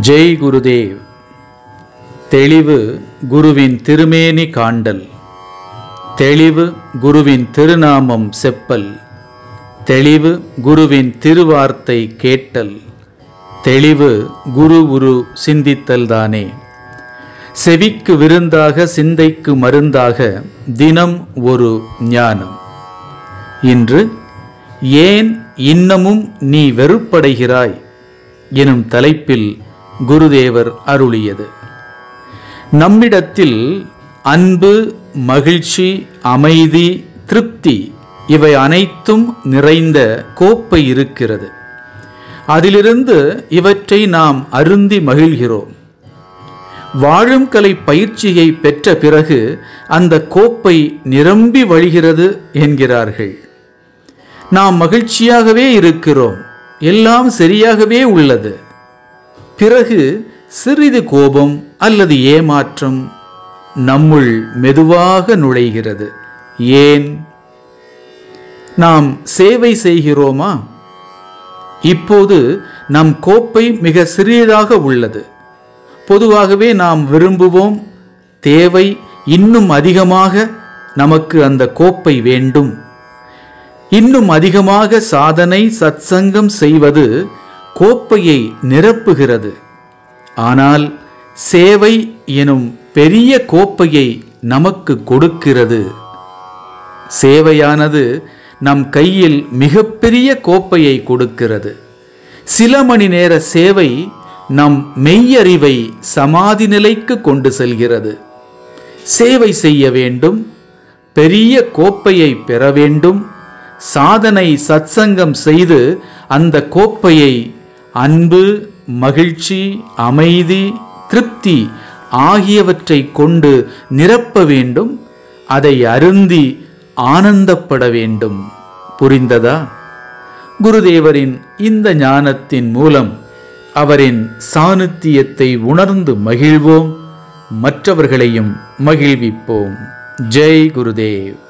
ஜெய் குருதேவ். தெளிவு குருவின் திருமேனி காண்டல். தெளிவு குருவின் திருநாமம் செப்பல். தெளிவு குருவின் திருவார்த்தை கேட்டல். தெளிவு குரு உரு சிந்தித்தல்தானே செவிக்கு விருந்தாக சிந்தைக்கு மருந்தாக தினம் ஒரு ஞானம். இன்று ஏன் இன்னமும் நீ வெறுப்படைகிறாய்? எனும் தலைப்பில் குருதேவர் அருளியது. நம்மிடத்தில் அன்பு மகிழ்ச்சி அமைதி திருப்தி இவை அனைத்தும் நிறைந்த கோப்பை இருக்கிறது. அதிலிருந்து இவற்றை நாம் அருந்தி மகிழ்கிறோம். வாழும் கலை பயிற்சியை பெற்ற பிறகு அந்த கோப்பை நிரம்பி வழிகிறது என்கிறார்கள். நாம் மகிழ்ச்சியாகவே இருக்கிறோம். எல்லாம் சரியாகவே உள்ளது. பிறகு சிறிது கோபம் அல்லது ஏமாற்றம் நம்முள் மெதுவாக நுழைகிறது. ஏன்? நாம் சேவை செய்கிறோமா? இப்போது நம் கோப்பை மிக சிறியதாக உள்ளது. பொதுவாகவே நாம் விரும்புவோம். தேவை இன்னும் அதிகமாக நமக்கு அந்த கோப்பை வேண்டும். இன்னும் அதிகமாக சாதனை சத்சங்கம் செய்வது கோப்பையை நிரப்புகிறது. ஆனால் சேவை எனும் பெரிய கோப்பையை நமக்கு கொடுக்கிறது. சேவையானது நம் கையில் மிகப்பெரிய கோப்பையை கொடுக்கிறது. சில மணி நேர சேவை நம் மெய்யறிவை சமாதி நிலைக்கு கொண்டு செல்கிறது. சேவை செய்ய வேண்டும் பெரிய கோப்பையை பெற வேண்டும் சாதனை சத்சங்கம் செய்து அந்த கோப்பையை அன்பு மகிழ்ச்சி அமைதி திருப்தி ஆகியவற்றை கொண்டு நிரப்ப வேண்டும். அதை அருந்தி ஆனந்தப்பட வேண்டும். புரிந்ததா? குருதேவரின் இந்த ஞானத்தின் மூலம் அவரின் சாநித்தியத்தை உணர்ந்து மகிழ்வோம். மற்றவர்களையும் மகிழ்விப்போம். ஜெய் குருதேவ்.